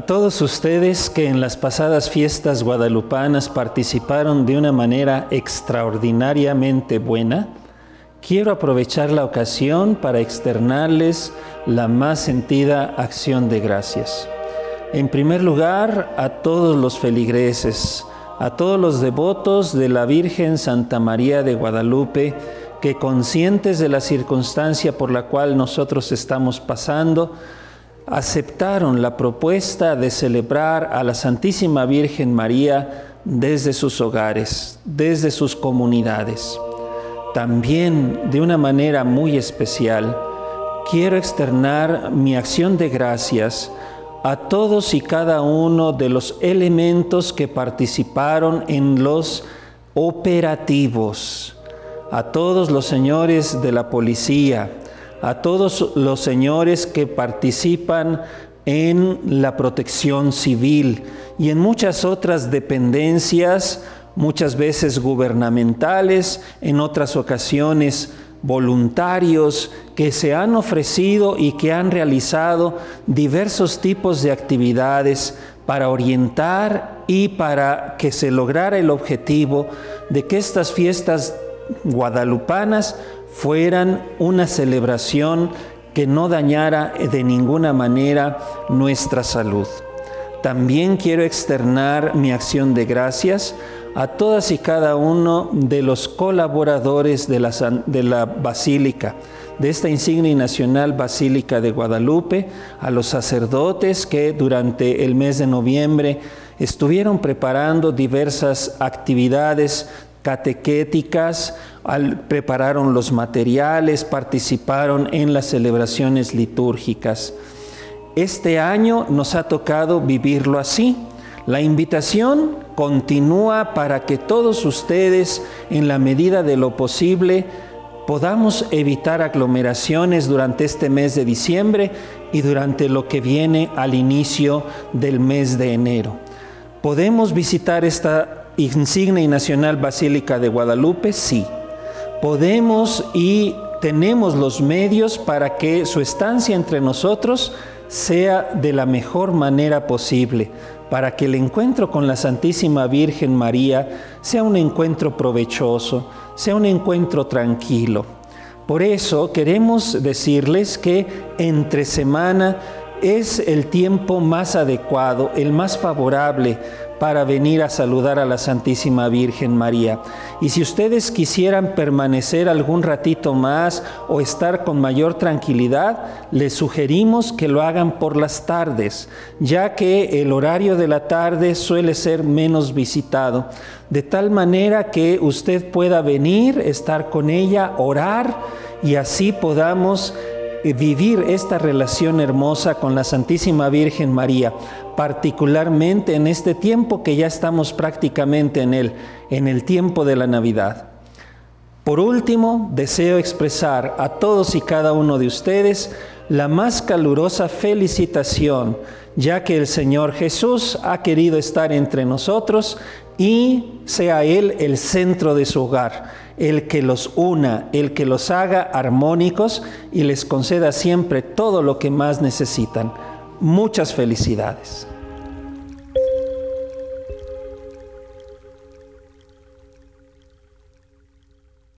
A todos ustedes que en las pasadas fiestas guadalupanas participaron de una manera extraordinariamente buena, quiero aprovechar la ocasión para externarles la más sentida acción de gracias. En primer lugar, a todos los feligreses, a todos los devotos de la Virgen Santa María de Guadalupe, que conscientes de la circunstancia por la cual nosotros estamos pasando, aceptaron la propuesta de celebrar a la Santísima Virgen María desde sus hogares, desde sus comunidades. También de una manera muy especial, quiero externar mi acción de gracias a todos y cada uno de los elementos que participaron en los operativos, a todos los señores de la policía, a todos los señores que participan en la protección civil y en muchas otras dependencias, muchas veces gubernamentales, en otras ocasiones voluntarios que se han ofrecido y que han realizado diversos tipos de actividades para orientar y para que se lograra el objetivo de que estas fiestas guadalupanas fueran una celebración que no dañara de ninguna manera nuestra salud. También quiero externar mi acción de gracias a todas y cada uno de los colaboradores de la, de la Basílica, de esta insignia nacional Basílica de Guadalupe, a los sacerdotes que durante el mes de noviembre estuvieron preparando diversas actividades catequéticas, prepararon los materiales, participaron en las celebraciones litúrgicas. Este año nos ha tocado vivirlo así. La invitación continúa para que todos ustedes, en la medida de lo posible, podamos evitar aglomeraciones durante este mes de diciembre y durante lo que viene al inicio del mes de enero. Podemos visitar esta insignia y nacional Basílica de Guadalupe? Sí. Podemos y tenemos los medios para que su estancia entre nosotros sea de la mejor manera posible, para que el encuentro con la Santísima Virgen María sea un encuentro provechoso, sea un encuentro tranquilo. Por eso queremos decirles que entre semana es el tiempo más adecuado, el más favorable para venir a saludar a la Santísima Virgen María. Y si ustedes quisieran permanecer algún ratito más o estar con mayor tranquilidad, les sugerimos que lo hagan por las tardes, ya que el horario de la tarde suele ser menos visitado, de tal manera que usted pueda venir, estar con ella, orar y así podamos vivir esta relación hermosa con la Santísima Virgen María, particularmente en este tiempo que ya estamos prácticamente en él, en el tiempo de la Navidad. Por último, deseo expresar a todos y cada uno de ustedes la más calurosa felicitación, ya que el Señor Jesús ha querido estar entre nosotros y sea Él el centro de su hogar, el que los una, el que los haga armónicos y les conceda siempre todo lo que más necesitan. Muchas felicidades.